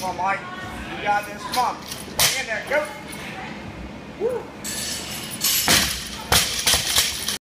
Come on, Mike. You got this. Come on. Bring in there, go. Woo.